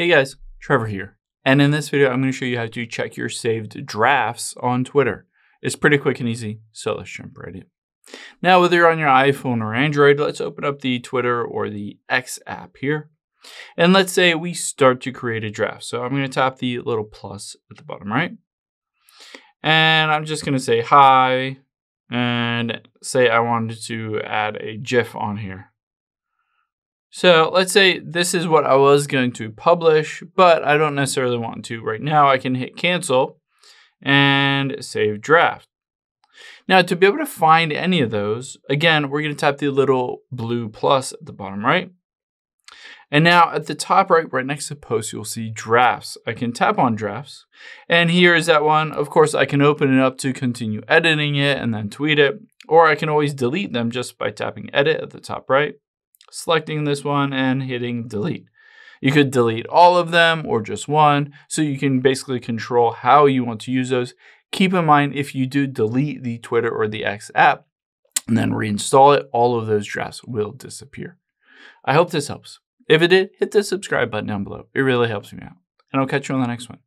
Hey guys, Trevor here. And in this video, I'm going to show you how to check your saved drafts on Twitter. It's pretty quick and easy, so let's jump right in. Now, whether you're on your iPhone or Android, let's open up the Twitter or the X app here. And let's say we start to create a draft. So I'm going to tap the little plus at the bottom right. And I'm just going to say hi and say I wanted to add a GIF on here. So let's say this is what I was going to publish, but I don't necessarily want to right now. I can hit cancel and save draft. Now to be able to find any of those, again, we're going to tap the little blue plus at the bottom right. And now at the top right, right next to post, you'll see drafts. I can tap on drafts. And here is that one. Of course, I can open it up to continue editing it and then tweet it. Or I can always delete them just by tapping edit at the top right selecting this one and hitting delete. You could delete all of them or just one, so you can basically control how you want to use those. Keep in mind, if you do delete the Twitter or the X app and then reinstall it, all of those drafts will disappear. I hope this helps. If it did, hit the subscribe button down below. It really helps me out. And I'll catch you on the next one.